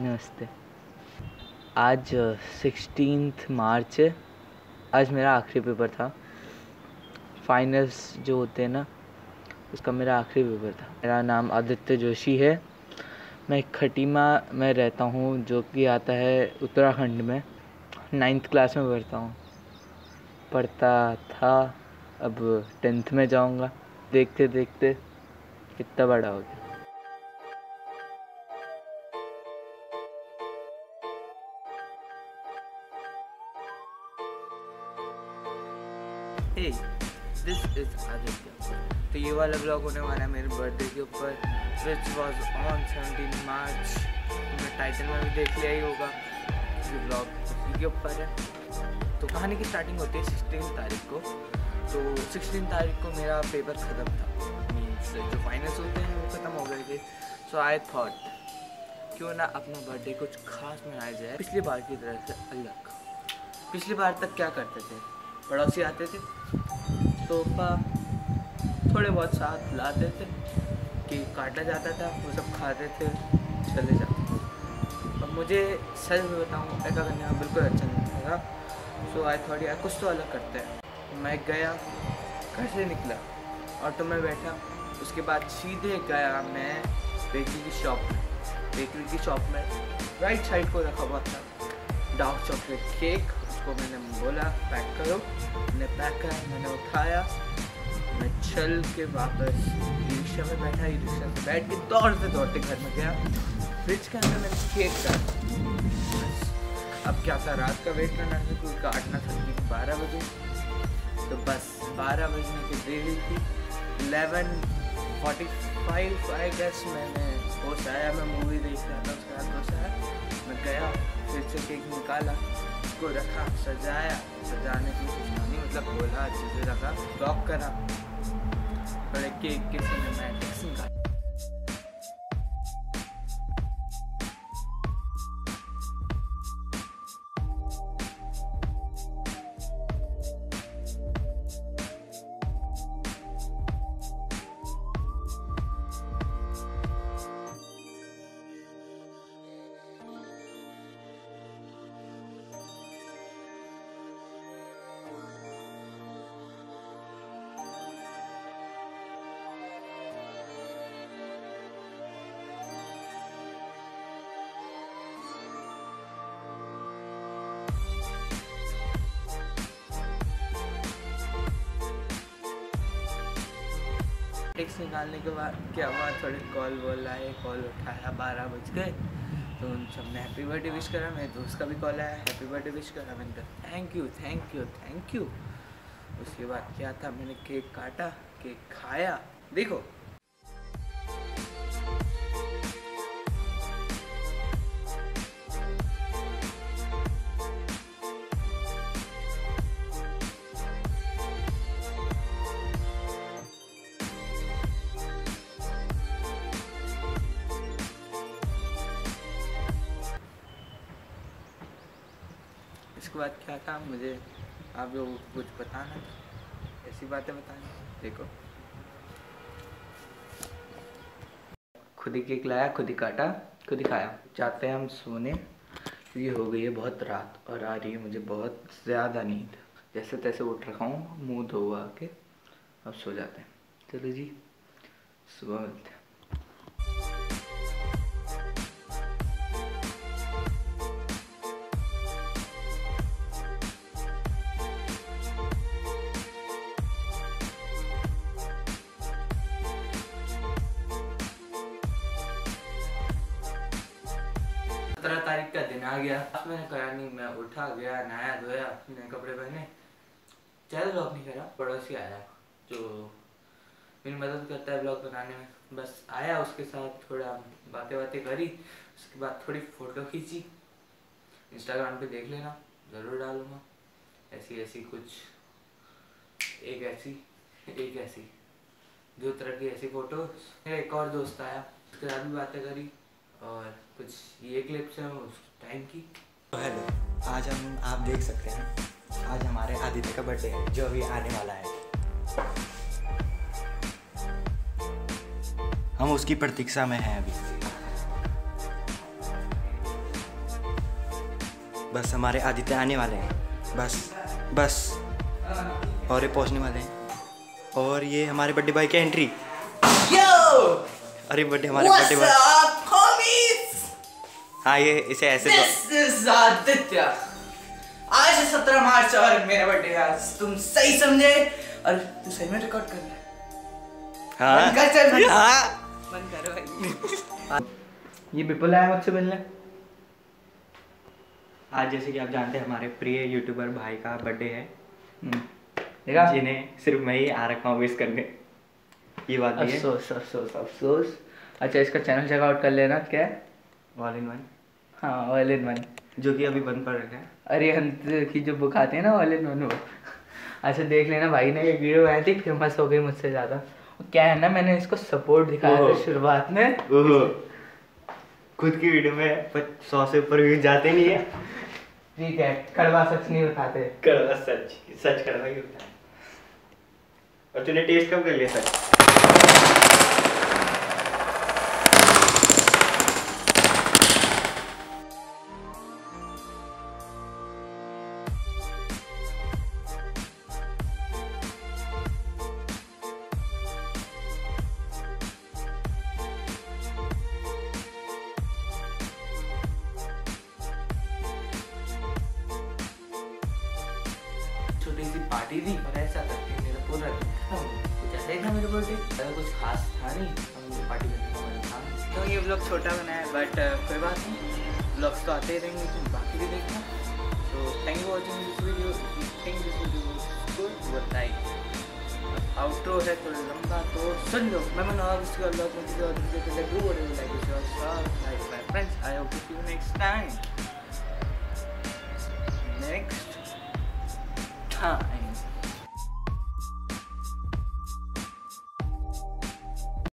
नमस्ते। आज सिक्सटीन मार्च है। आज मेरा आखिरी पेपर था। फाइनल्स जो होते हैं ना, उसका मेरा आखिरी पेपर था। मेरा नाम आदित्य जोशी है। मैं खटीमा में रहता हूँ, जो कि आता है उत्तराखंड में। नाइन्थ क्लास में पढ़ता हूँ। पढ़ता था। अब टेंथ में जाऊँगा। देखते देखते कितना बड़ा हो गया। हे दिस इज़ आदित्य तो ये वाला ब्लॉग होने वाला है मेरे बर्थडे के ऊपर which was on seventeen March तुमने टाइटल में भी देख लिया ही होगा ये ब्लॉग के ऊपर है। तो कहानी की स्टार्टिंग होती है सिक्सटीन तारीख को। तो सिक्सटीन तारीख को मेरा पेपर ख़त्म था। मीन्स जो फाइनल्स होते हैं वो ख़त्म हो गए थे। सो आई थॉट क्यों ना अपना बर्थडे कुछ खास मनाया जाए। पिछली बार की तरह से अलग। पिछली बार तक क्या करते थे? पड़ोसी आते थे? तोहफा। थोड़े बहुत साथ लाते थे, कि काटा जाता था, वो सब खाते थे, चले जाते थे। अब मुझे सच में बताऊँ, ऐसा करने में बिल्कुल अच्छा नहीं लगा। सो आई थॉट यार कुछ तो अलग करते हैं। मैं गया, घर से निकला, ऑटो में बैठा। उसके बाद सीधे गया मैं बेकरी की शॉप में। बेकरी की शॉप में राइट साइड को रखा हुआ था। डार्क चॉकलेट केक, उसको मैंने बोला, पैक करो। मैंने पैक करा, मैंने उठाया। मैं चल के वापस रिक्शा में बैठा ई रिक्शा से बैठ के दौड़ते दौड़ते घर में गया। फ्रिज के अंदर मैंने केक डाला अब क्या था, रात का वेट करना था, कोई काटना था। कि बारह बजे। तो बस बारह बजने की देरी थी। Eleven forty five I guess मैंने होश आया, मैं मूवी देख रहा था उसके बाद होश आया। मैं गया, फिर से केक निकाला। उसको रखा, सजाया। सजाने की सोचना नहीं मतलब बोला अच्छे से रखा लॉक करा। बड़े केक के सिनेमैटिक्स निकाला टेक्स निकालने के बाद क्या हुआ? थोड़े कॉल वॉल आए कॉल उठाया, बारह बज गए। तो उन सबने हैप्पी बर्थडे विश करा, मेरे दोस्त का भी कॉल आया हैप्पी बर्थडे विश करा। मैंने कहा thank you thank you thank you उसके बाद क्या था? मैंने केक काटा केक खाया। देखो इसके बाद क्या था मुझे आप लोगों कुछ बताना ऐसी बातें बतानी देखो। खुद ही केक लाया, खुद ही काटा, खुद ही खाया। जाते हैं हम सोने। ये हो गई है बहुत रात और आ रही है मुझे बहुत ज़्यादा नींद। जैसे तैसे उठ रखा हूँ, मुँह धोआ के अब सो जाते हैं। चलो जी, सुबह मिलते हैं। सत्रह तारीख का दिन आ गया। मैंने कहा नहीं, मैं उठा गया, नहाया धोया नए कपड़े पहने। ज़्यादा ब्लॉग नहीं करा पड़ोसी आया जो मेरी मदद करता है ब्लॉग बनाने में। बस आया उसके साथ, थोड़ा बातें बातें करी, उसके बाद थोड़ी फ़ोटो खींची। इंस्टाग्राम पे देख लेना, ज़रूर डालूँगा। ऐसी ऐसी कुछ, एक ऐसी एक ऐसी, दो तरह की ऐसी फ़ोटो मेरा एक और दोस्त आया, उसके साथ भी बातें करी। और कुछ ये क्लिप्स हैं उस टाइम की। तो हेलो आज हम आप देख सकते हैं आज हमारे आदित्य का बर्थडे है जो अभी आने वाला है। हम उसकी प्रतीक्षा में हैं अभी। बस हमारे आदित्य आने वाले हैं। बस बस और ये पहुँचने वाले हैं। और ये हमारे बर्थडे बॉय की एंट्री अरे बर्थडे हमारे बर्थडे बॉय हाँ ये इसे ऐसे दो- आदित्य आज है सत्रह मार्च और मेरा बर्थडे आज तुम सही समझे और तू सही में रिकॉर्ड कर रहा हाँ। कर चल, बंद। हाँ। बंद करो भाई। ये विपुल आया मुझसे मिलने। आज जैसे कि आप जानते हैं हमारे प्रिय यूट्यूबर भाई का बर्थडे है। हम्म। देखा? जिन्हें सिर्फ़ मैं ही आ रखा हूँ विश करने। ये बात अफसोस अफसोस अफसोस। अच्छा इसका चैनल चेकआउट कर लेना क्या है? ऑल इन वन हाँ ऑल इन वन जो कि अभी बंद पड़ रखा है। अरे अंत की जो बुक आती है ना ऑल इन वन वो। अच्छा देख लेना भाई ने एक वीडियो बनाई थी फ़ेमस हो गई मुझसे ज़्यादा। क्या है ना मैंने इसको सपोर्ट दिखाया था शुरुआत में। खुद की वीडियो में सौ से ऊपर व्यूज़ जाते नहीं है। ठीक है कड़वा सच नहीं उठाते। कड़वा सच सच कड़वा ही होता है और तूने टेस्ट कब कर लिया सच? पार्टी थी और ऐसा करके मेरा पूरा दिन कुछ ऐसा ही था मेरे बर्थडे ज़्यादा कुछ खास था नहीं, हम पार्टी करने का मन था। तो ये ब्लॉग छोटा बनाया बट कोई बात नहीं ब्लॉग्स तो आते ही रहेंगे तुम बाकी भी देखना। तो thank you watching this video think this video good बताइए आउटरो है थोड़ा लंबा तो सुन लो। मैं मनोज इसका ब्लॉग में किसी और वीडियो के लिए do whatever like it your like my friends I hope to see you next time next time